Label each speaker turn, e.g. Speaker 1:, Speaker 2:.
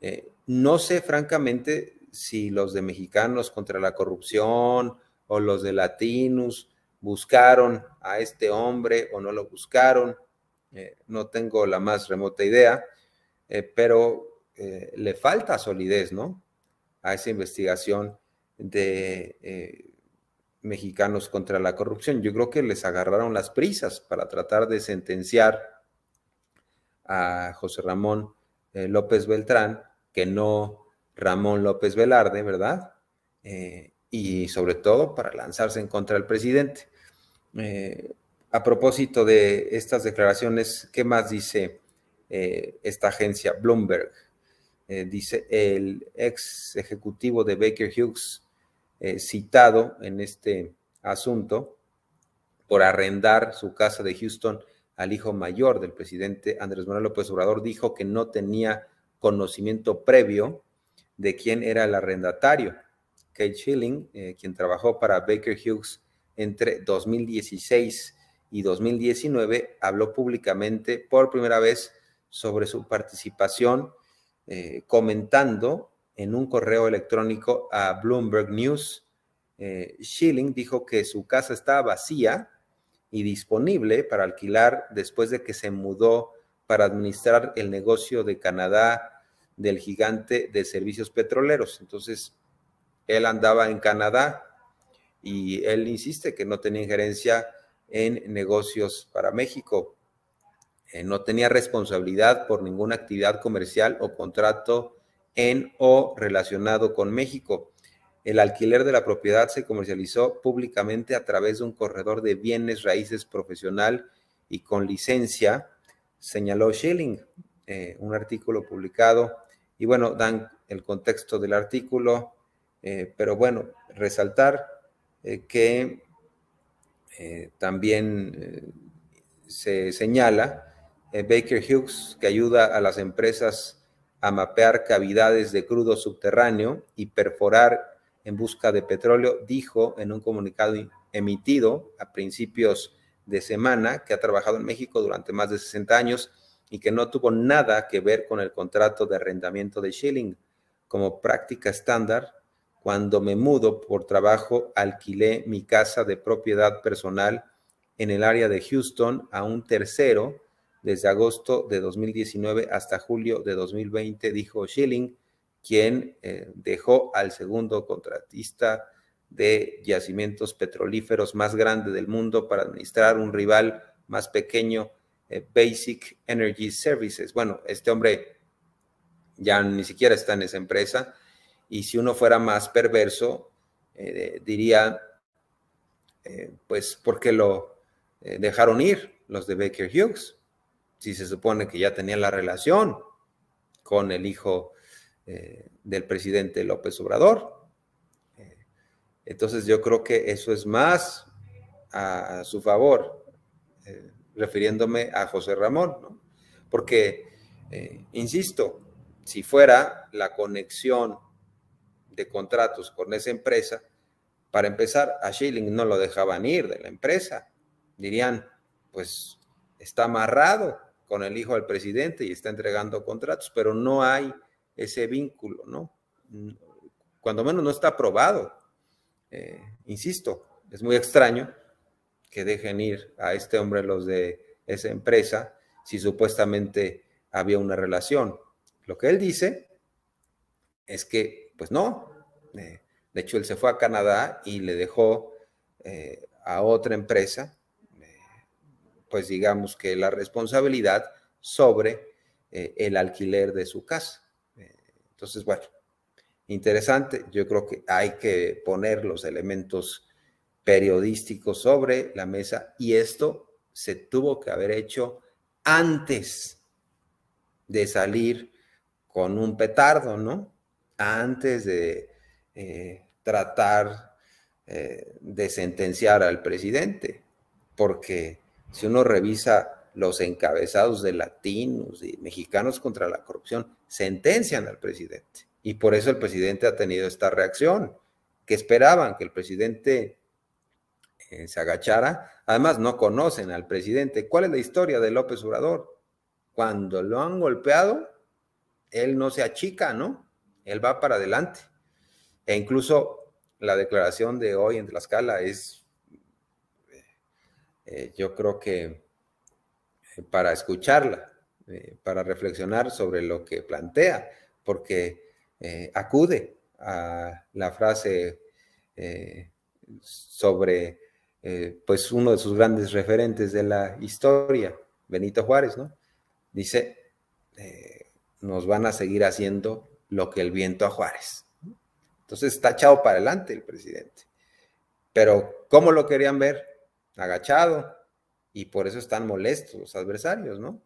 Speaker 1: Eh, no sé francamente si los de Mexicanos contra la Corrupción o los de Latinos buscaron a este hombre o no lo buscaron. Eh, no tengo la más remota idea, eh, pero le falta solidez, ¿no? A esa investigación de mexicanos contra la corrupción. Yo creo que les agarraron las prisas para tratar de sentenciar a José Ramón eh, López Beltrán, que no Ramón López Velarde, ¿verdad? Eh, y sobre todo para lanzarse en contra del presidente. Eh, a propósito de estas declaraciones, ¿qué más dice esta agencia Bloomberg? dice el ex ejecutivo de Baker Hughes citado en este asunto por arrendar su casa de Houston al hijo mayor del presidente Andrés Manuel López Obrador, dijo que no tenía conocimiento previo de quién era el arrendatario. Kate Schilling, eh, quien trabajó para Baker Hughes entre 2016 y 2019, habló públicamente por primera vez sobre su participación, eh, comentando en un correo electrónico a Bloomberg News. Eh, Schilling dijo que su casa estaba vacía y disponible para alquilar después de que se mudó para administrar el negocio de Canadá del gigante de servicios petroleros. Entonces, él andaba en Canadá y él insiste que no tenía injerencia en negocios para México. Eh, no tenía responsabilidad por ninguna actividad comercial o contrato en o relacionado con México. El alquiler de la propiedad se comercializó públicamente a través de un corredor de bienes raíces profesional y con licencia, señaló Schilling, eh, un artículo publicado. Y bueno, dan el contexto del artículo, eh, pero bueno, resaltar eh, que también se señala Baker Hughes, que ayuda a las empresas a mapear cavidades de crudo subterráneo y perforar en busca de petróleo, dijo en un comunicado emitido a principios de semana que ha trabajado en México durante más de 60 años y que no tuvo nada que ver con el contrato de arrendamiento de Schilling. Como práctica estándar, cuando me mudo por trabajo, alquilé mi casa de propiedad personal en el área de Houston a un tercero desde agosto de 2019 hasta julio de 2020, dijo Schilling, quien eh, dejó al segundo contratista de yacimientos petrolíferos más grande del mundo para administrar un rival más pequeño, eh, Basic Energy Services. Bueno, este hombre ya ni siquiera está en esa empresa y si uno fuera más perverso, eh, diría, pues, ¿por qué lo dejaron ir los de Baker Hughes? si se supone que ya tenían la relación con el hijo eh, del presidente López Obrador. Eh, entonces yo creo que eso es más a, su favor, eh, refiriéndome a José Ramón, ¿no? porque, insisto, si fuera la conexión de contratos con esa empresa, para empezar, a Schilling no lo dejaban ir de la empresa. Dirían, pues está amarrado, con el hijo del presidente y está entregando contratos, pero no hay ese vínculo, ¿no? Cuando menos no está aprobado. Eh, insisto, es muy extraño que dejen ir a este hombre los de esa empresa si supuestamente había una relación. Lo que él dice es que, pues no, eh, de hecho él se fue a Canadá y le dejó eh, a otra empresa pues digamos que la responsabilidad sobre el alquiler de su casa. Eh, entonces, bueno, interesante. Yo creo que hay que poner los elementos periodísticos sobre la mesa y esto se tuvo que haber hecho antes de salir con un petardo, ¿no? Antes de eh, tratar de sentenciar al presidente, porque si uno revisa los encabezados de latinos y mexicanos contra la corrupción, sentencian al presidente. Y por eso el presidente ha tenido esta reacción, que esperaban que el presidente eh, se agachara. Además, no conocen al presidente. ¿Cuál es la historia de López Obrador? Cuando lo han golpeado, él no se achica, ¿no? Él va para adelante. E incluso la declaración de hoy en Tlaxcala es, eh, yo creo que eh, para escucharla, eh, para reflexionar sobre lo que plantea, porque acude a la frase sobre pues uno de sus grandes referentes de la historia, Benito Juárez, ¿no? Dice, nos van a seguir haciendo lo que el viento a Juárez. Entonces está echado para adelante el presidente. Pero ¿cómo lo querían ver? Agachado. Y por eso están molestos los adversarios, ¿no?